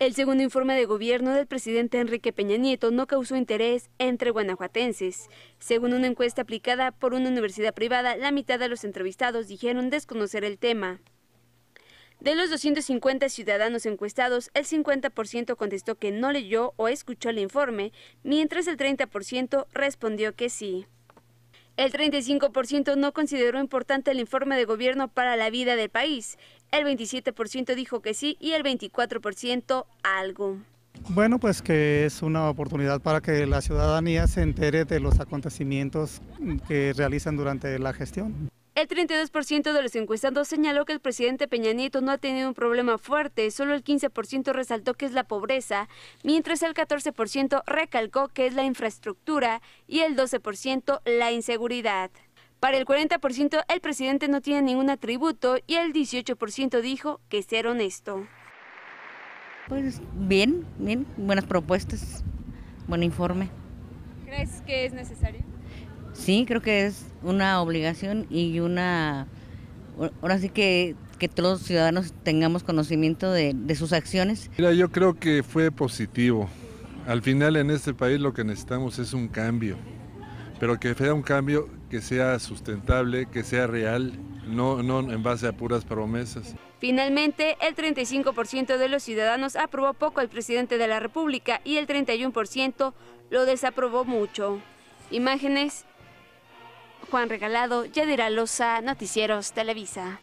El segundo informe de gobierno del presidente Enrique Peña Nieto no causó interés entre guanajuatenses. Según una encuesta aplicada por una universidad privada, la mitad de los entrevistados dijeron desconocer el tema. De los 250 ciudadanos encuestados, el 50% contestó que no leyó o escuchó el informe, mientras el 30% respondió que sí. El 35% no consideró importante el informe de gobierno para la vida del país. El 27% dijo que sí y el 24% algo. Bueno, pues que es una oportunidad para que la ciudadanía se entere de los acontecimientos que realizan durante la gestión. El 32% de los encuestados señaló que el presidente Peña Nieto no ha tenido un problema fuerte, solo el 15% resaltó que es la pobreza, mientras el 14% recalcó que es la infraestructura y el 12% la inseguridad. Para el 40% el presidente no tiene ningún atributo y el 18% dijo que ser honesto. Pues bien, bien, buenas propuestas, buen informe. ¿Crees que es necesario? Sí, creo que es una obligación y una... Ahora sí que, que todos los ciudadanos tengamos conocimiento de, de sus acciones. Mira, yo creo que fue positivo. Al final en este país lo que necesitamos es un cambio, pero que sea un cambio que sea sustentable, que sea real, no, no en base a puras promesas. Finalmente, el 35% de los ciudadanos aprobó poco al presidente de la República y el 31% lo desaprobó mucho. Imágenes Juan Regalado, Yadira Loza, Noticieros Televisa.